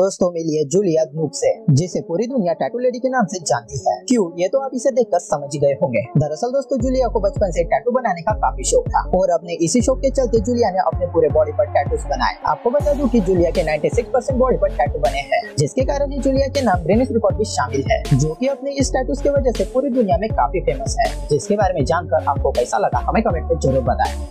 दोस्तों मिली है Julia group से, जिसे पूरी दुनिया टैटू लेडी के नाम से जानती है। क्यों? ये तो आप इसे देखकर समझ गए होंगे। दरअसल दोस्तों, जूलिया को बचपन से टैटू बनाने का काफ़ी शौक था। और अपने इसी शौक के चलते जूलिया ने अपने पूरे बॉडी पर टैटूज बनाए। आपको बता दूँ कि जूलिया के 96 परसेंट बॉडी पर टैटू बने हैं, जिसके कारण ही जूलिया के नाम ग्रीनिस रिकॉर्ड भी शामिल है, जो की अपने इस टैटूज की वजह ऐसी पूरी दुनिया में काफ़ी फ़ेमस है। जिसके बारे में जानकर आपको कैसा लगा, हमें कमेंट में ज़रूर बताए।